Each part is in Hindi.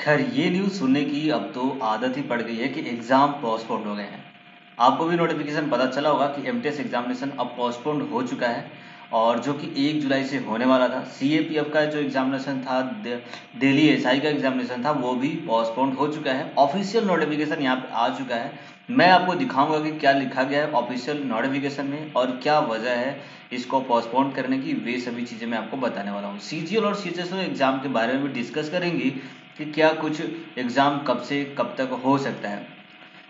खैर, ये न्यूज़ सुनने की अब तो आदत ही पड़ गई है कि एग्ज़ाम पोस्टपोन्ड हो गए हैं। आपको भी नोटिफिकेशन पता चला होगा कि एम एग्जामिनेशन अब पोस्टपोन्ड हो चुका है और जो कि एक जुलाई से होने वाला था। सी का जो एग्जामिनेशन था दिल्ली एस का एग्जामिनेशन था, वो भी पोस्टपोन्ड हो चुका है। ऑफिशियल नोटिफिकेशन यहाँ पे आ चुका है। मैं आपको दिखाऊँगा कि क्या लिखा गया है ऑफिशियल नोटिफिकेशन में और क्या वजह है इसको पोस्टपोन करने की। वे सभी चीज़ें मैं आपको बताने वाला हूँ। सी और सी एग्ज़ाम के बारे में भी डिस्कस करेंगे। कि क्या कुछ एग्ज़ाम कब से कब तक हो सकता है।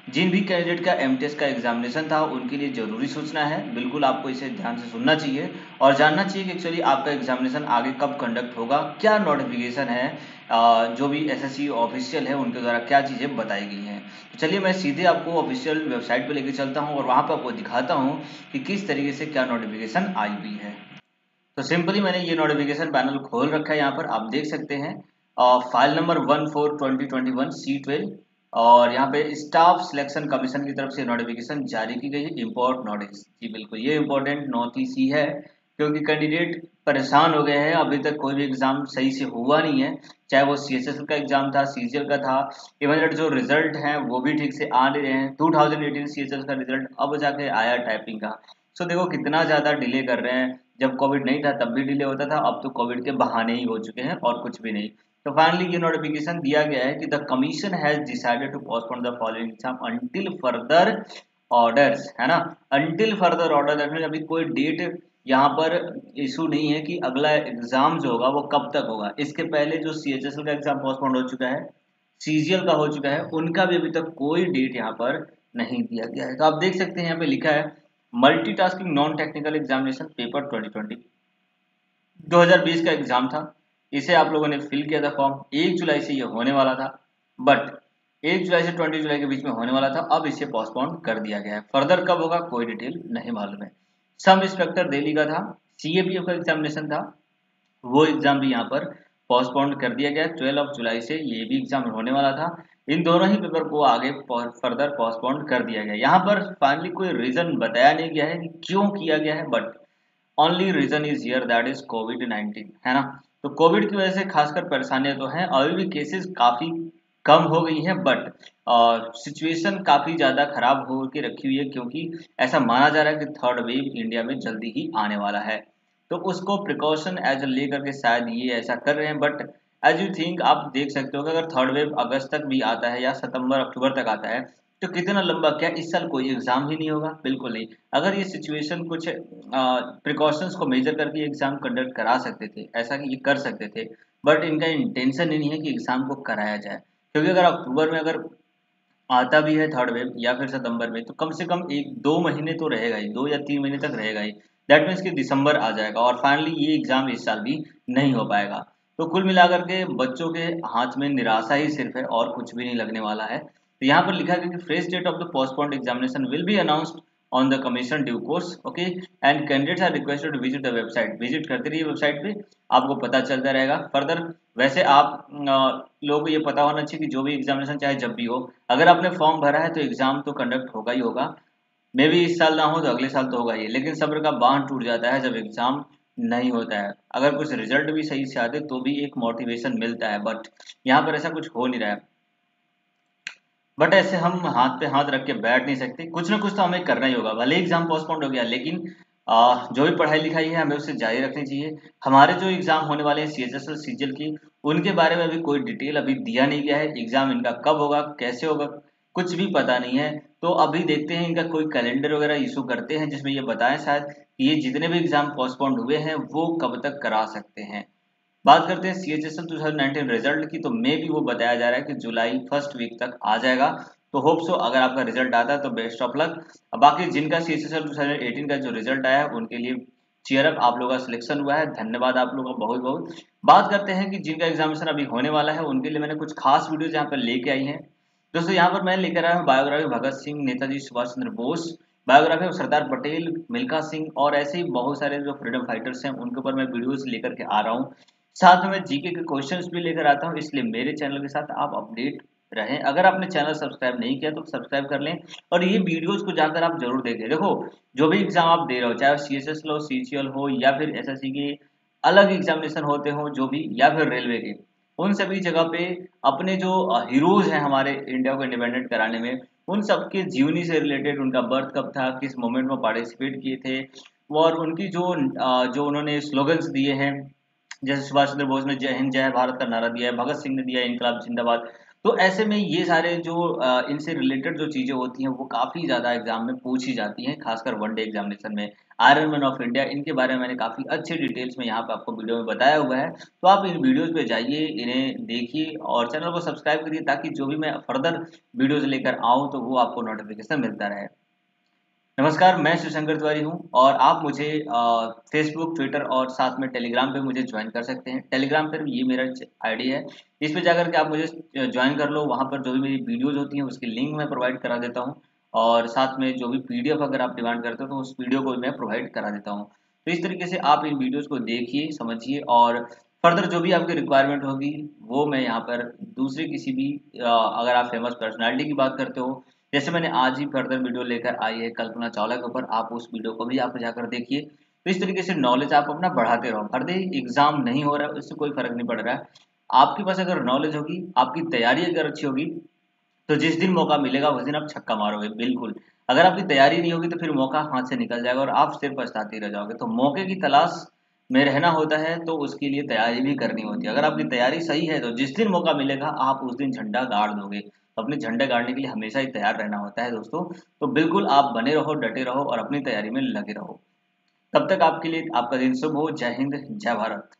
जिन भी कैंडिडेट का एमटीएस का एग्जामिनेशन था, उनके लिए ज़रूरी सूचना है। बिल्कुल आपको इसे ध्यान से सुनना चाहिए और जानना चाहिए कि एक्चुअली आपका एग्जामिनेशन आगे कब कंडक्ट होगा, क्या नोटिफिकेशन है जो भी एसएससी ऑफिशियल है, उनके द्वारा क्या चीज़ें बताई गई हैं। तो चलिए मैं सीधे आपको ऑफिशियल वेबसाइट पर लेके चलता हूँ और वहाँ पर आपको दिखाता हूँ कि किस तरीके से क्या नोटिफिकेशन आई हुई है। तो सिंपली मैंने ये नोटिफिकेशन पैनल खोल रखा है यहाँ पर, आप देख सकते हैं। File number one four twenty twenty one C twelve और यहाँ पे स्टाफ सिलेक्शन कमीशन की तरफ़ से नोटिफिकेशन जारी की गई है इम्पोर्ट नोटिस जी बिल्कुल, ये इम्पोर्टेंट नोटिस ही है, क्योंकि कैंडिडेट परेशान हो गए हैं, अभी तक कोई भी एग्ज़ाम सही से हुआ नहीं है, चाहे वो सी का एग्ज़ाम था सी का था इवन जो रिज़ल्ट है, वो भी ठीक से आ नहीं रहे हैं। टू थाउज़ेंड एटीन सी का रिज़ल्ट अब जाके आया टाइपिंग का। सो देखो कितना ज़्यादा डिले कर रहे हैं। जब कोविड नहीं था, तब भी डिले होता था, अब तो कोविड के बहाने ही हो चुके हैं और कुछ भी नहीं। तो फाइनली ये नोटिफिकेशन दिया गया है कि the commission has decided to postpone the following exam until further orders है ना? अंटिल फर्दर ऑर्डर दैट अभी कोई डेट यहाँ पर इशू नहीं है कि अगला एग्ज़ाम जो होगा वो कब तक होगा। इसके पहले जो सी एच एस एल का एग्ज़ाम पोस्टपोन हो चुका है सीजीएल का हो चुका है, उनका भी अभी तक कोई डेट यहाँ पर नहीं दिया गया है। तो आप देख सकते हैं यहाँ पे लिखा है multitasking non technical examination paper 2020 2020 का एग्ज़ाम था। इसे आप लोगों ने फिल किया था फॉर्म एक जुलाई से ये होने वाला था बट एक जुलाई से ट्वेंटी जुलाई के बीच में होने वाला था, अब इसे पोस्टपोन कर दिया गया है। फर्दर कब होगा, कोई डिटेल नहीं मालूम है। सब इंस्पेक्टर दिल्ली का था सी का एग्जामिनेशन था, वो एग्ज़ाम भी यहाँ पर पोस्टपोन कर दिया गया। ट्वेल्व ऑफ़ जुलाई से ये भी एग्ज़ाम होने वाला था। इन दोनों ही पेपर को आगे फर्दर पोस्टपोन कर दिया गया। यहाँ पर फाइनली कोई रीजन बताया नहीं गया है कि क्यों किया गया है but only reason is here that is COVID nineteen है ना? तो कोविड की वजह से खासकर परेशानियाँ तो हैं, अभी भी केसेस काफ़ी कम हो गई हैं बट सिचुएशन काफ़ी ज़्यादा खराब हो के रखी हुई है क्योंकि ऐसा माना जा रहा है कि थर्ड वेव इंडिया में जल्दी ही आने वाला है। तो उसको प्रिकॉशन एज लेकर के शायद ये ऐसा कर रहे हैं बट एज यू थिंक आप देख सकते हो कि अगर थर्ड वेव अगस्त तक भी आता है या सितंबर, अक्टूबर तक आता है तो कितना लंबा, क्या इस साल कोई एग्ज़ाम ही नहीं होगा? बिल्कुल नहीं। अगर ये सिचुएशन कुछ प्रिकॉशंस को मेजर करके एग्ज़ाम कंडक्ट करा सकते थे, ऐसा कि ये कर सकते थे बट इनका इंटेंशन ही नहीं है कि एग्ज़ाम को कराया जाए। क्योंकि अगर अक्टूबर में अगर आता भी है थर्ड वेव या फिर सितंबर में तो कम से कम एक, दो महीने तो रहेगा ही, दो या तीन महीने तक रहेगा ही। दैट मीन्स कि दिसंबर आ जाएगा और फाइनली ये एग्ज़ाम इस साल भी नहीं हो पाएगा। तो कुल मिलाकर के बच्चों के हाथ में निराशा ही सिर्फ़ है और कुछ भी नहीं लगने वाला है। तो यहाँ पर लिखा गया कि fresh date of the postponed examination will be announced on the commission due course okay and candidates are requested to visit the website visit करते रहिए वेबसाइट पे, आपको पता चलता रहेगा। फर्दर वैसे आप लोगों को ये पता होना चाहिए कि जो भी एग्जामिनेशन चाहे जब भी हो, अगर आपने फॉर्म भरा है तो एग्ज़ाम तो कंडक्ट होगा ही होगा। मे भी इस साल ना हो तो अगले साल तो होगा ही, लेकिन सब्र का बाँध टूट जाता है जब एग्ज़ाम नहीं होता है। अगर कुछ रिज़ल्ट भी सही से आते तो भी एक मोटिवेशन मिलता है बट यहाँ पर ऐसा कुछ हो नहीं रहा है। बट ऐसे हम हाथ पे हाथ रख के बैठ नहीं सकते। कुछ ना कुछ तो हमें करना ही होगा। भले एग्ज़ाम पोस्टपोन्ड हो गया लेकिन आ, जो भी पढ़ाई लिखाई है हमें उसे जारी रखनी चाहिए। हमारे जो एग्ज़ाम होने वाले हैं सी एच एस और सीजल की उनके बारे में अभी कोई डिटेल अभी दिया नहीं गया है। एग्ज़ाम इनका कब होगा कैसे होगा कुछ भी पता नहीं है। तो अभी देखते हैं इनका कोई कैलेंडर वगैरह इशू करते हैं जिसमें ये बताएँ शायद ये जितने भी एग्ज़ाम पोस्टपोन्ड हुए हैं वो कब तक करा सकते हैं। बात करते हैं C H S L two thousand nineteen result की तो मे भी वो बताया जा रहा है कि जुलाई फ़र्स्ट वीक तक आ जाएगा। तो होप सो अगर आपका रिज़ल्ट आता है तो बेस्ट ऑफ़ लक बाकी जिनका C H S L two का जो रिज़ल्ट आया है उनके लिए चेयरअप आप लोगों का सिलेक्शन हुआ है। धन्यवाद आप लोगों का बहुत बहुत बात करते हैं कि जिनका एग्जामिनेशन अभी होने वाला है, उनके लिए मैंने कुछ खास वीडियो यहाँ पर लेके आई है। दोस्तों, यहाँ पर मैं लेकर आया हूँ बायोग्राफी भगत सिंह, नेताजी सुभाष चंद्र बोस। बायोग्राफी सरदार पटेल, मिल्खा सिंह और ऐसे ही बहुत सारे जो फ्रीडम फाइटर्स हैं, उनके ऊपर मैं वीडियोस लेकर के आ रहा हूँ। साथ में जीके के क्वेश्चंस भी लेकर आता हूँ, इसलिए मेरे चैनल के साथ आप अपडेट रहें। अगर आपने चैनल सब्सक्राइब नहीं किया तो सब्सक्राइब कर लें और ये वीडियोस को जाकर आप ज़रूर देखें। देखो, जो भी एग्ज़ाम आप दे रहे हो, चाहे सी एस एस लो सी हो, या फिर एसएससी के अलग एग्जामिनेशन होते हो, जो भी, या फिर रेलवे के, उन सभी जगह पे अपने जो हीरोज हैं हमारे इंडिया को इंडिपेंडेंट कराने में, उन सबके जीवनी से रिलेटेड उनका बर्थ कब था, किस मोमेंट में पार्टिसिपेट किए थे, और उनकी जो जो उन्होंने स्लोगन्स दिए हैं जैसे सुभाष चंद्र बोस ने जय हिंद, जय भारत का नारा दिया है, भगत सिंह ने दिया है इनकलाब जिंदाबाद। तो ऐसे में ये सारे जो इनसे रिलेटेड जो चीज़ें होती हैं, वो काफ़ी ज़्यादा एग्ज़ाम में पूछी जाती हैं, खासकर वनडे एग्जामिनेशन में। आयरन मैन ऑफ़ इंडिया इनके बारे में मैंने काफ़ी अच्छे डिटेल्स में यहाँ पे आपको वीडियो में बताया हुआ है। तो आप इन वीडियोज़ पे जाइए, इन्हें देखिए और चैनल को सब्सक्राइब करिए, ताकि जो भी मैं फर्दर वीडियोज़ लेकर आऊँ तो वो आपको नोटिफिकेशन मिलता रहे। नमस्कार, मैं शिवशंकर तिवारी हूँ और आप मुझे फेसबुक ट्विटर और साथ में टेलीग्राम पे मुझे ज्वाइन कर सकते हैं। टेलीग्राम पर ये मेरा आईडी है। इस पे जाकर के आप मुझे ज्वाइन कर लो। वहाँ पर जो भी मेरी वीडियोज़ होती हैं, उसकी लिंक मैं प्रोवाइड करा देता हूँ और साथ में जो भी पीडीएफ अगर आप डिमांड करते हो तो उस वीडियो को मैं प्रोवाइड करा देता हूँ। तो इस तरीके से आप इन वीडियोज़ को देखिए, समझिए और फर्दर जो भी आपकी रिक्वायरमेंट होगी, वो मैं यहाँ पर दूसरे किसी भी अगर आप फ़ेमस पर्सनैलिटी की बात करते हो जैसे मैंने आज ही फर्दर वीडियो लेकर आई है कल्पना चावला के ऊपर, आप उस वीडियो को भी आप जाकर देखिए। तो इस तरीके से नॉलेज आप अपना बढ़ाते रहो। हर दिन एग्ज़ाम नहीं हो रहा है उससे कोई फ़र्क नहीं पड़ रहा। है आपके पास अगर नॉलेज होगी, आपकी तैयारी अगर अच्छी होगी तो जिस दिन मौका मिलेगा, उस दिन आप छक्का मारोगे, बिल्कुल। अगर आपकी तैयारी नहीं होगी तो फिर मौका हाथ से निकल जाएगा और आप सिर्फ़ पछताते रह जाओगे। तो मौके की तलाश में रहना होता है तो उसके लिए तैयारी भी करनी होती है। अगर आपकी तैयारी सही है तो जिस दिन मौका मिलेगा, आप उस दिन झंडा गाड़ दोगे। अपने झंडे गाड़ने के लिए हमेशा ही तैयार रहना होता है दोस्तों। तो बिल्कुल आप बने रहो, डटे रहो और अपनी तैयारी में लगे रहो। तब तक आपके लिए आपका दिन शुभ हो। जय हिंद, जय भारत।